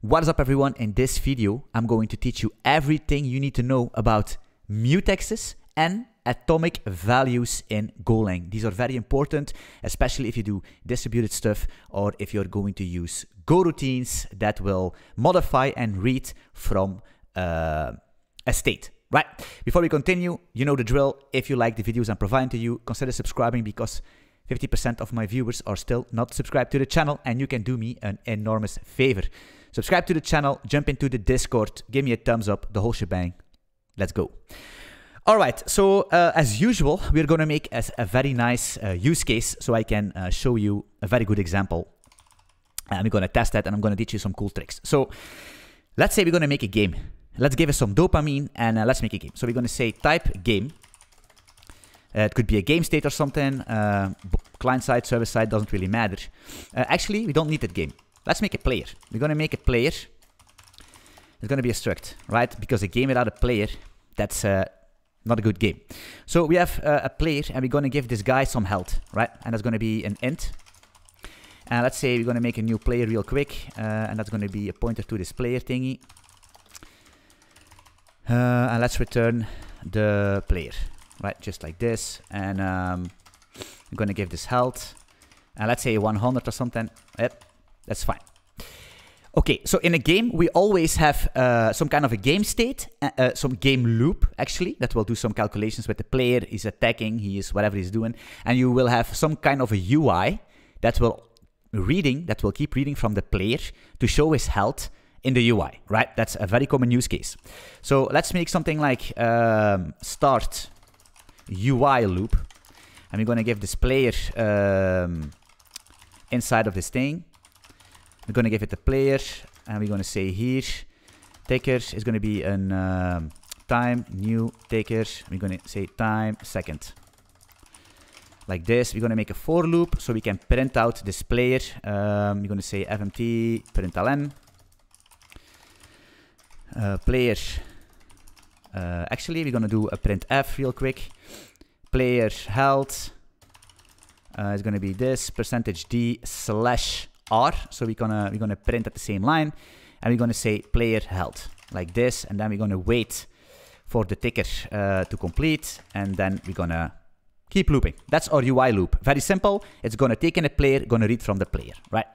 What is up everyone? In this video, I'm going to teach you everything you need to know about mutexes and atomic values in Golang. These are very important, especially if you do distributed stuff or if you're going to use Go routines that will modify and read from uh, a state. Right, before we continue, you know the drill. If you like the videos I'm providing to you, consider subscribing because 50% of my viewers are still not subscribed to the channel and you can do me an enormous favor. Subscribe to the channel, jump into the Discord, give me a thumbs up, the whole shebang. Let's go. All right, so uh, as usual, we're going to make a, a very nice uh, use case so I can uh, show you a very good example. And we're going to test that and I'm going to teach you some cool tricks. So let's say we're going to make a game. Let's give it some dopamine and uh, let's make a game. So we're going to say type game. Uh, it could be a game state or something. Uh, client side, server side, doesn't really matter. actually, we don't need that game. Let's make a player. We're going to make a player. It's going to be a struct, right? Because a game without a player, that's not a good game. So we have uh, a player and we're going to give this guy some health, right? And that's going to be an int. And let's say we're going to make a new player real quick. Uh, and that's going to be a pointer to this player thingy. Uh, and let's return the player, right? Just like this. And um, I'm going to give this health. And let's say 100 or something. Yep, that's fine. Okay, so in a game, we always have uh, some kind of a game state, uh, uh, some game loop, actually, that will do some calculations with the player. He's attacking, he is whatever he's doing. And you will have some kind of a UI that will reading, that will keep reading from the player to show his health in the UI, right? That's a very common use case. So let's make something like um, start UI loop. And we're going to give this player um, inside of this thing we're going to give it a player, and we're going to say here, ticker is going to be an um, time new ticker. We're going to say time second. Like this, we're going to make a for loop so we can print out this player. Um, we're going to say fmt println uh, player. Uh, actually, we're going to do a printf real quick. Player health uh, is going to be this percentage d slash R. So we're gonna we're gonna print at the same line, and we're gonna say player held like this, and then we're gonna wait for the ticker uh, to complete, and then we're gonna keep looping. That's our UI loop. Very simple. It's gonna take in a player, gonna read from the player, right?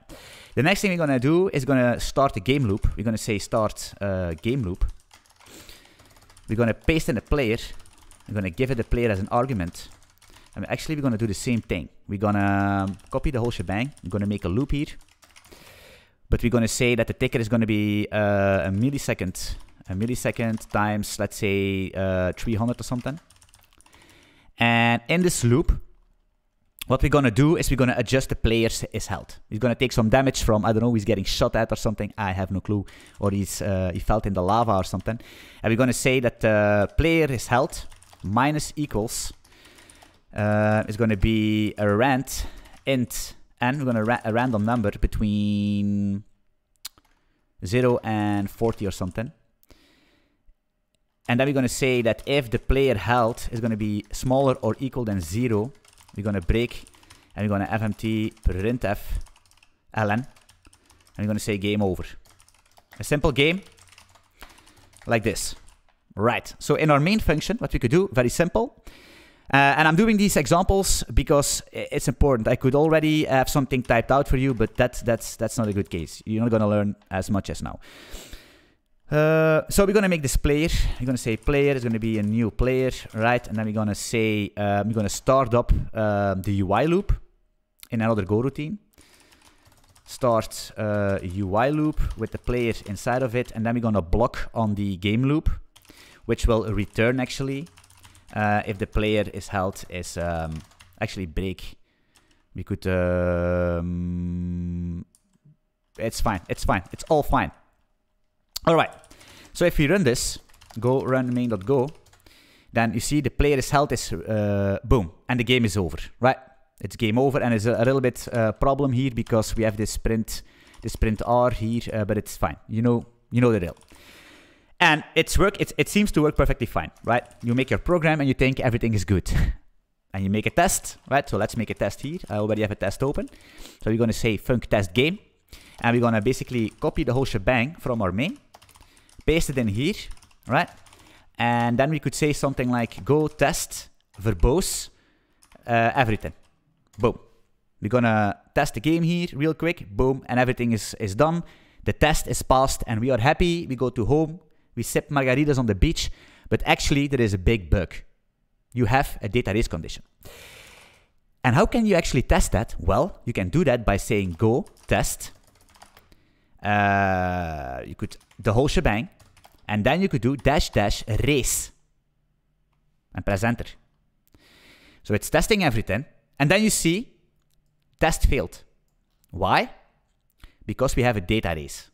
The next thing we're gonna do is gonna start a game loop. We're gonna say start uh, game loop. We're gonna paste in a player. We're gonna give it a player as an argument. Actually, we're going to do the same thing. We're going to copy the whole shebang. We're going to make a loop here. But we're going to say that the ticket is going to be uh, a millisecond. A millisecond times, let's say, uh, 300 or something. And in this loop, what we're going to do is we're going to adjust the player's health. He's going to take some damage from, I don't know, he's getting shot at or something. I have no clue. Or he's uh, he felt in the lava or something. And we're going to say that the player his health minus equals uh, is going to be a rand int and we're going to ra a random number between 0 and 40 or something. And then we're going to say that if the player health is going to be smaller or equal than 0, we're going to break and we're going to fmt printf ln and we're going to say game over. A simple game like this. Right. So in our main function, what we could do, very simple. Uh, and I'm doing these examples because it's important. I could already have something typed out for you, but that's that's that's not a good case. You're not gonna learn as much as now. Uh, so we're gonna make this player. We're gonna say player is gonna be a new player, right? And then we're gonna say um, we're gonna start up um, the UI loop in another Go routine. Start uh, UI loop with the player inside of it, and then we're gonna block on the game loop, which will return actually uh, if the player is held is um, actually break. We could... Um, it's fine. It's fine. It's all fine. All right. So if we run this, go run main.go, then you see the player is held is uh, boom, and the game is over, right? It's game over, and it's a, a little bit uh, problem here because we have this print, this print R here, uh, but it's fine. You know, you know the deal. And it's work. It, it seems to work perfectly fine, right? You make your program and you think everything is good. and you make a test, right? So let's make a test here. I already have a test open. So we're going to say func test game. And we're gonna basically copy the whole shebang from our main, paste it in here, right? And then we could say something like go test verbose uh, everything. Boom. We're gonna test the game here real quick. Boom. And everything is, is done. The test is passed and we are happy. We go to home. We sip margaritas on the beach. But actually, there is a big bug. You have a data race condition. And how can you actually test that? Well, you can do that by saying go test. Uh, you could the whole shebang, and then you could do dash dash race and press enter. So it's testing everything, and then you see test failed. Why? Because we have a data race.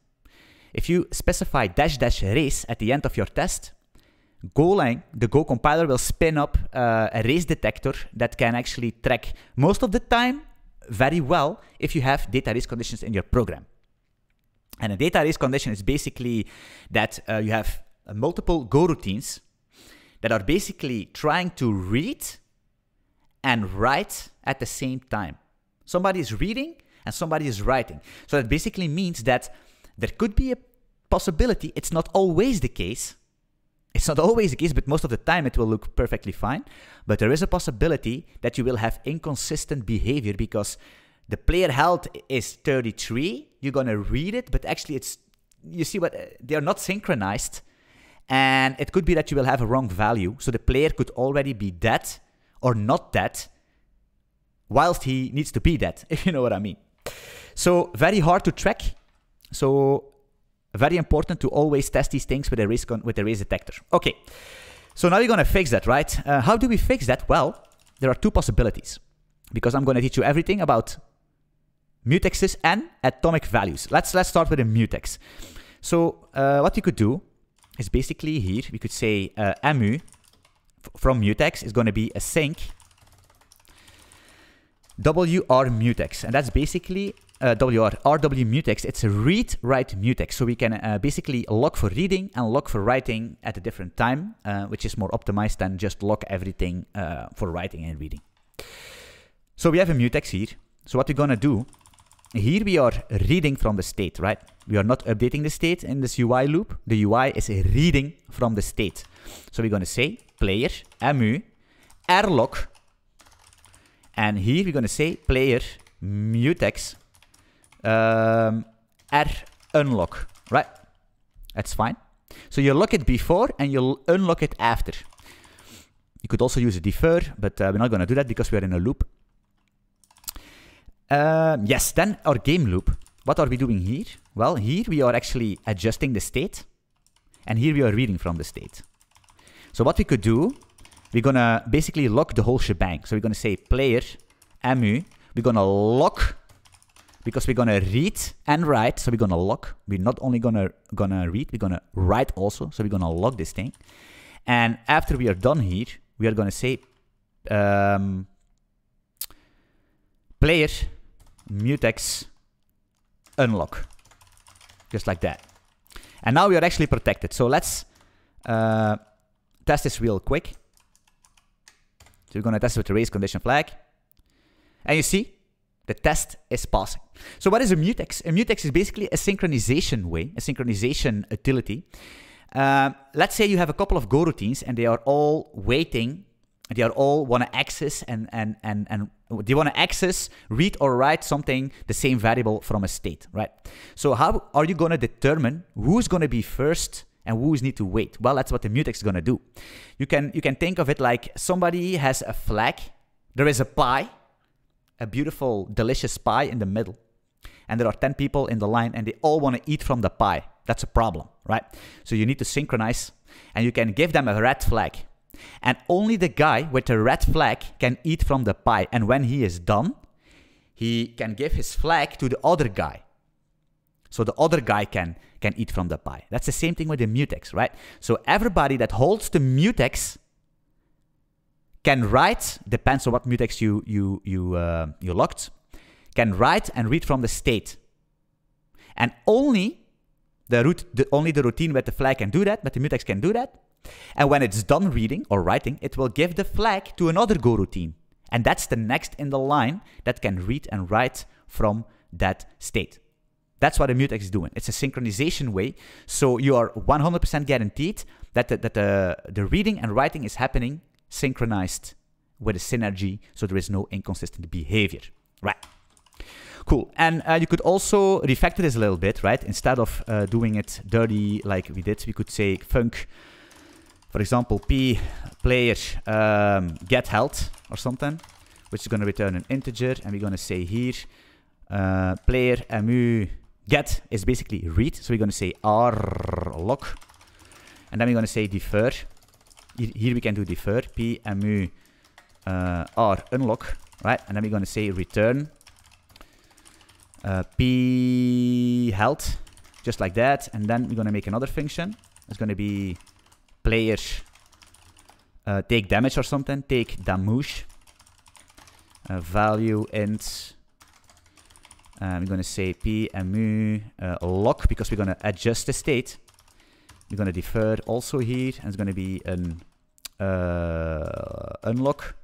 If you specify dash dash race at the end of your test, Golang, the Go compiler, will spin up uh, a race detector that can actually track most of the time very well if you have data race conditions in your program. And a data race condition is basically that uh, you have uh, multiple Go routines that are basically trying to read and write at the same time. Somebody is reading and somebody is writing. So that basically means that there could be a possibility, it's not always the case. It's not always the case, but most of the time it will look perfectly fine. But there is a possibility that you will have inconsistent behavior because the player health is 33. You're gonna read it, but actually it's you see what they are not synchronized, and it could be that you will have a wrong value. So the player could already be dead or not dead, whilst he needs to be dead, if you know what I mean. So very hard to track. So very important to always test these things with a race with a race detector. Okay, so now you're gonna fix that, right? Uh, how do we fix that? Well, there are two possibilities because I'm gonna teach you everything about mutexes and atomic values. Let's let's start with a mutex. So uh, what you could do is basically here we could say uh, mu from mutex is to be a sync WR mutex, and that's basically uh, WR RW mutex. It's a read-write mutex, so we can uh, basically lock for reading and lock for writing at a different time, uh, which is more optimized than just lock everything uh, for writing and reading. So we have a mutex here. So what we're gonna do here we are reading from the state, right? We are not updating the state in this UI loop. The UI is reading from the state. So we're going to say player mu rlock. And here we're going to say player mutex um, r unlock, right? That's fine. So you lock it before and you'll unlock it after. You could also use a defer, but uh, we're not going to do that because we're in a loop. Um, yes, then our game loop. What are we doing here? Well, here we are actually adjusting the state. And here we are reading from the state. So what we could do, we're gonna basically lock the whole shebang. So we're gonna say player mu. We're gonna lock because we're gonna read and write. So we're gonna lock. We're not only gonna gonna read, we're gonna write also. So we're gonna lock this thing. And after we are done here, we are gonna say um, player mutex unlock. Just like that. And now we are actually protected. So let's uh, test this real quick. So we're to test with the race condition flag. And you see, the test is passing. So what is a mutex? A mutex is basically a synchronization way, a synchronization utility. Uh, let's say you have a couple of Go routines and they are all waiting they are all want to access and and and and they want to access read or write something the same variable from a state right so how are you going to determine who's going to be first and who's need to wait well that's what the mutex is going to do you can you can think of it like somebody has a flag there is a pie a beautiful delicious pie in the middle and there are 10 people in the line and they all want to eat from the pie that's a problem right so you need to synchronize and you can give them a red flag and only the guy with the red flag can eat from the pie. And when he is done, he can give his flag to the other guy. So the other guy can, can eat from the pie. That's the same thing with the mutex, right? So everybody that holds the mutex can write, depends on what mutex you, you, you, uh, you locked, can write and read from the state. And only the, root, the, only the routine with the flag can do that, but the mutex can do that. And when it's done reading or writing, it will give the flag to another Go routine. And that's the next in the line that can read and write from that state. That's what a mutex is doing. It's a synchronization way. So you are 100% guaranteed that the, that the, the reading and writing is happening synchronized with a synergy, so there is no inconsistent behavior, right? Cool. And uh, you could also refactor this a little bit, right? Instead of uh, doing it dirty like we did, we could say func, for example, p player um, get health or something, which is going to return an integer, and we're going to say here uh, player mu get is basically read, so we're going to say r lock, and then we're going to say defer. Here we can do defer p mu uh, r unlock, right? And then we're going to say return uh, p health, just like that, and then we're going to make another function. It's going to be player uh, take damage or something, take damage, uh, value int I'm going to say pmu uh, lock because we're going to adjust the state. We're going to defer it also here, and it's going to be an uh, unlock.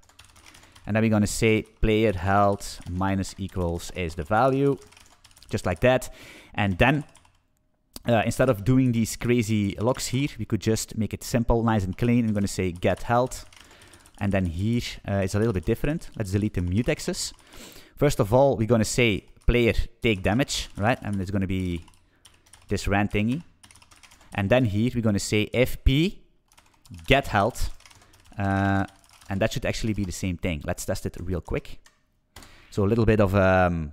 And then we're going to say player health minus equals is the value, just like that. And then uh, instead of doing these crazy locks here, we could just make it simple, nice and clean. I'm going to say get health. And then here uh, it's a little bit different. Let's delete the mutexes. First of all, we're going to say player take damage, right? And it's going to be this rand thingy. And then here we're going to say fp get health. Uh, and that should actually be the same thing. Let's test it real quick. So a little bit of, um,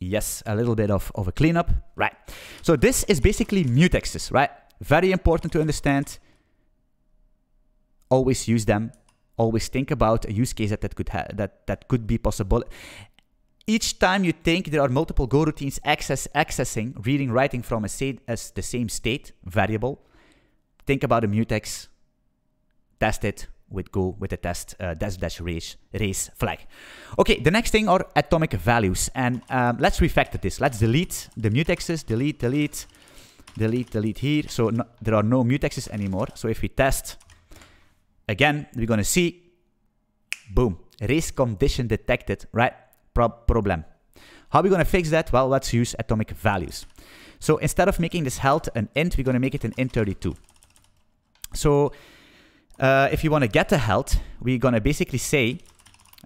yes, a little bit of, of a cleanup, right? So this is basically mutexes, right? Very important to understand. Always use them. Always think about a use case that, that could that that could be possible each time you think there are multiple Go routines access, accessing, reading, writing from a state as the same state variable, think about a mutex, test it with Go with the test uh, dash dash race, race flag. Okay, the next thing are atomic values. And um, let's refactor this. Let's delete the mutexes, delete, delete, delete, delete here. So no, there are no mutexes anymore. So if we test again, we're going to see, boom, race condition detected, right? Pro problem. How are we going to fix that? Well, let's use atomic values. So instead of making this health an int, we're going to make it an int32. So uh, if you want to get the health, we're going to basically say,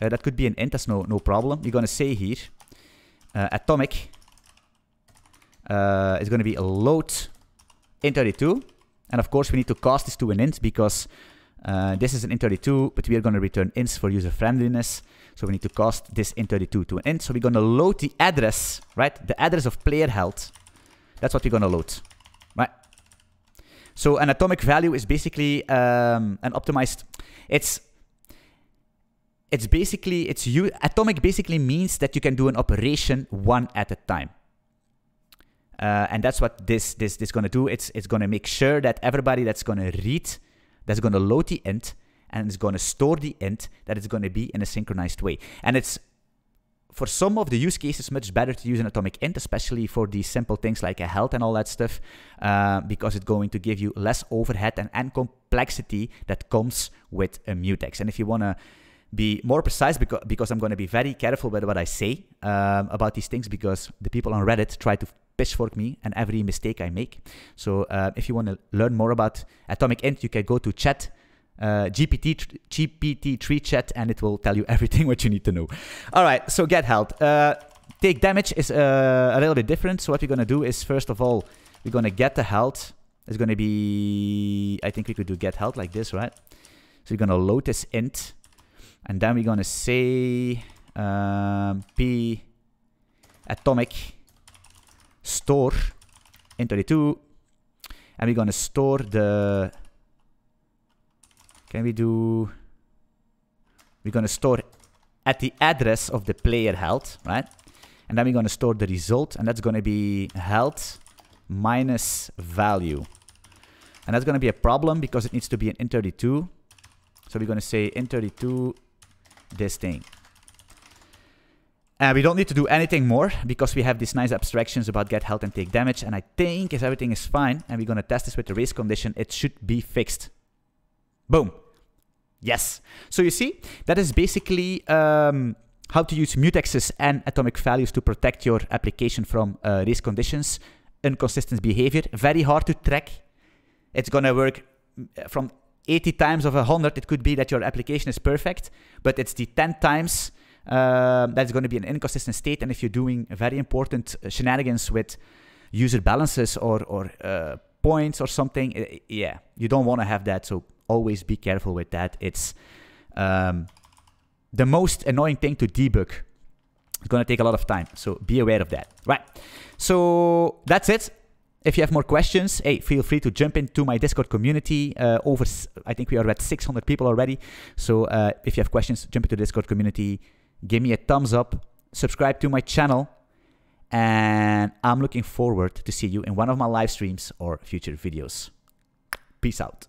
uh, that could be an int, that's no, no problem. We're going to say here, uh, atomic uh, is going to be a load int32. And of course, we need to cast this to an int because uh, this is an int32, but we are going to return ints for user friendliness. So we need to cast this int32 to an int. So we're going to load the address, right? The address of player health. That's what we're going to load, right? So an atomic value is basically um, an optimized. It's it's basically it's you atomic basically means that you can do an operation one at a time. Uh, and that's what this this this going to do. It's it's going to make sure that everybody that's going to read that's going to load the int and it's going to store the int that it's going to be in a synchronized way. And it's for some of the use cases much better to use an atomic int, especially for these simple things like a health and all that stuff, uh, because it's going to give you less overhead and, and complexity that comes with a mutex. And if you want to be more precise because, because I'm going to be very careful with what I say um, about these things because the people on Reddit try to pitchfork me and every mistake I make. So uh, if you want to learn more about Atomic Int, you can go to chat uh, GPT GPT-3 chat and it will tell you everything what you need to know. All right, so get health. Uh, take damage is uh, a little bit different. So what we're going to do is first of all, we're going to get the health. It's going to be, I think we could do get health like this, right? So we're going to load this int and then we're going to say um, p atomic store int32 and we're going to store the can we do we're going to store at the address of the player health right? And then we're going to store the result and that's going to be health minus value. And that's going to be a problem because it needs to be an int32 so we're going to say int32 this thing and we don't need to do anything more because we have these nice abstractions about get health and take damage. And I think if everything is fine and we're going to test this with the race condition, it should be fixed. Boom. Yes. So you see, that is basically um, how to use mutexes and atomic values to protect your application from uh, race conditions, inconsistent behavior. Very hard to track. It's gonna work uh, from 80 times of 100. It could be that your application is perfect, but it's the 10 times uh, that's going to be an inconsistent state. And if you're doing very important uh, shenanigans with user balances or, or uh, points or something, uh, yeah, you don't want to have that. So always be careful with that. It's um, the most annoying thing to debug. It's going to take a lot of time. So be aware of that. Right. So that's it. If you have more questions, hey, feel free to jump into my Discord community. Uh, over, I think we are at 600 people already. So uh, if you have questions, jump into the Discord community. Give me a thumbs up. Subscribe to my channel. And I'm looking forward to see you in one of my live streams or future videos. Peace out.